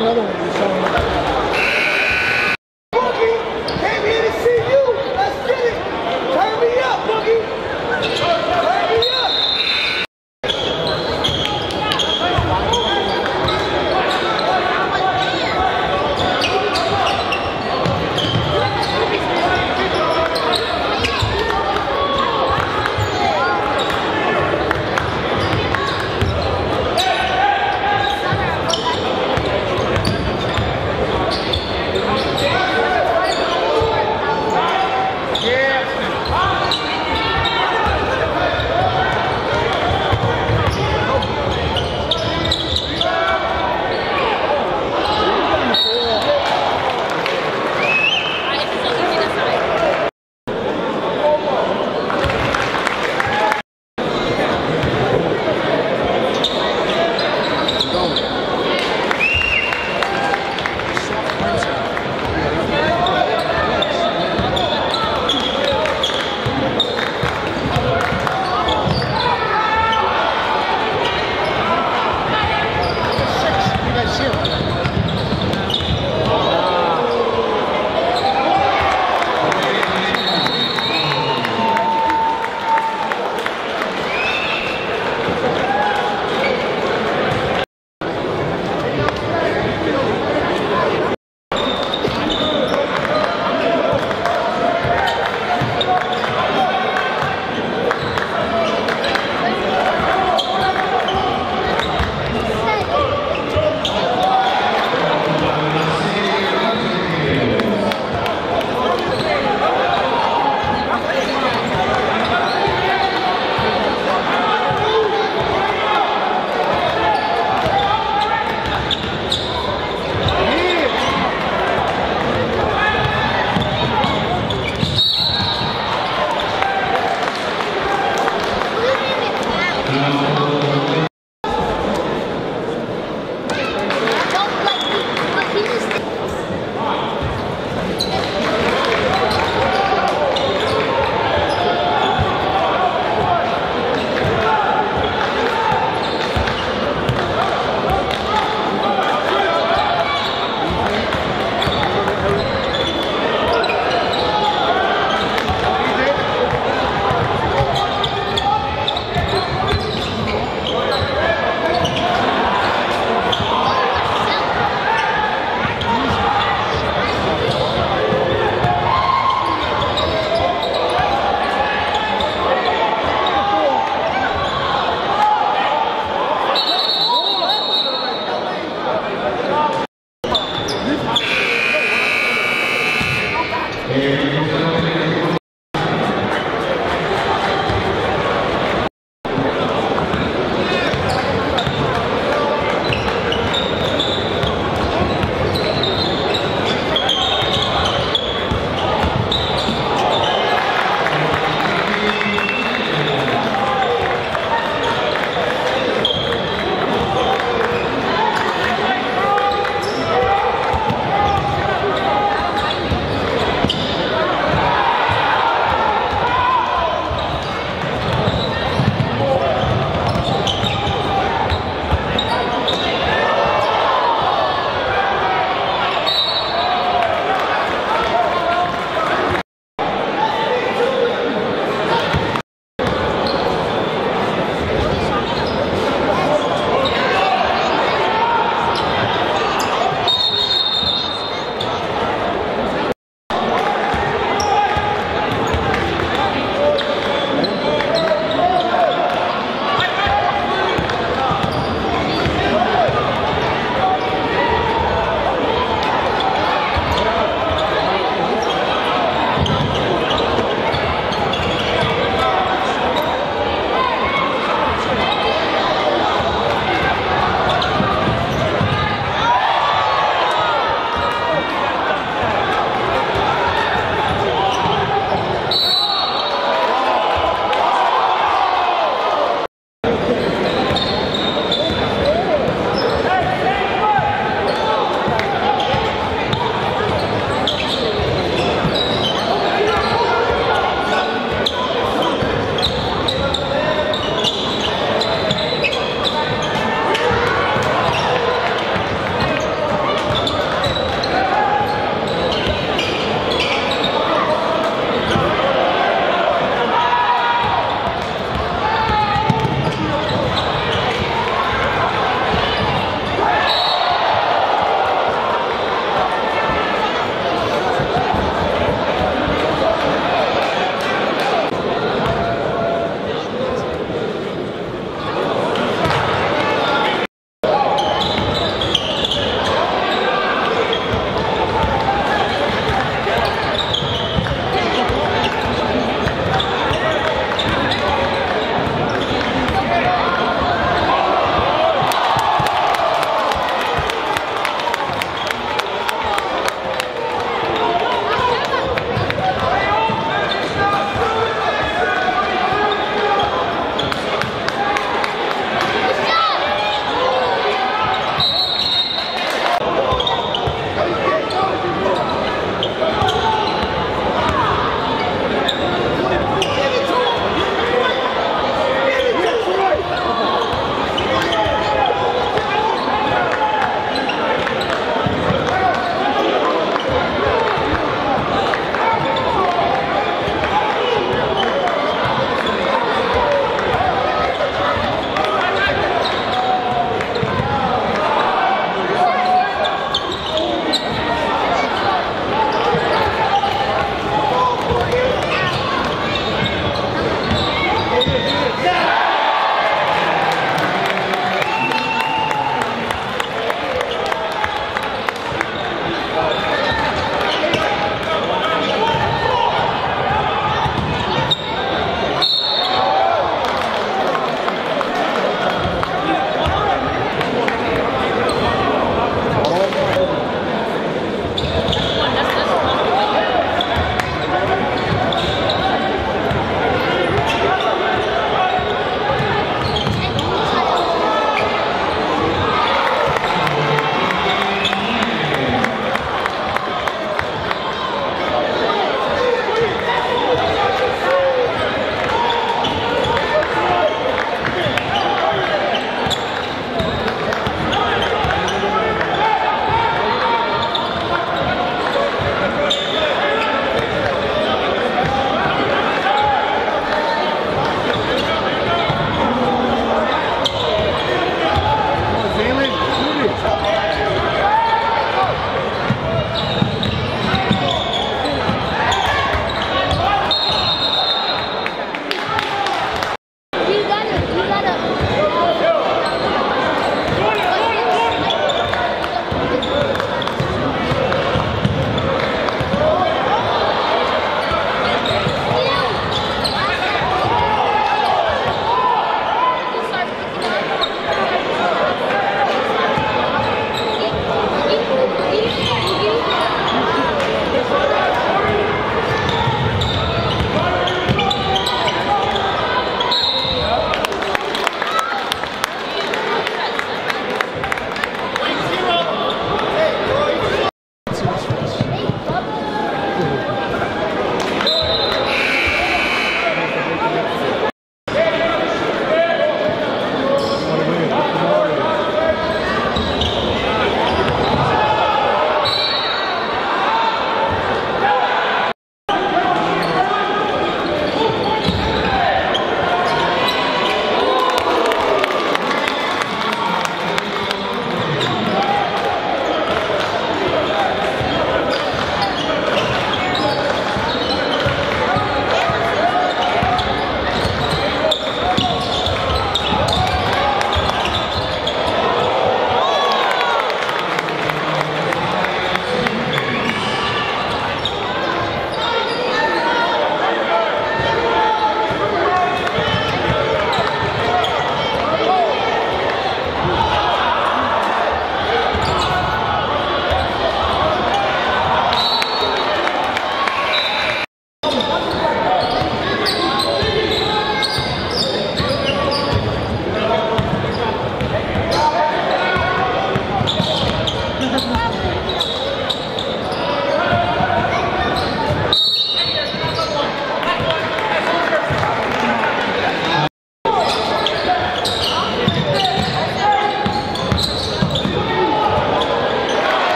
another one.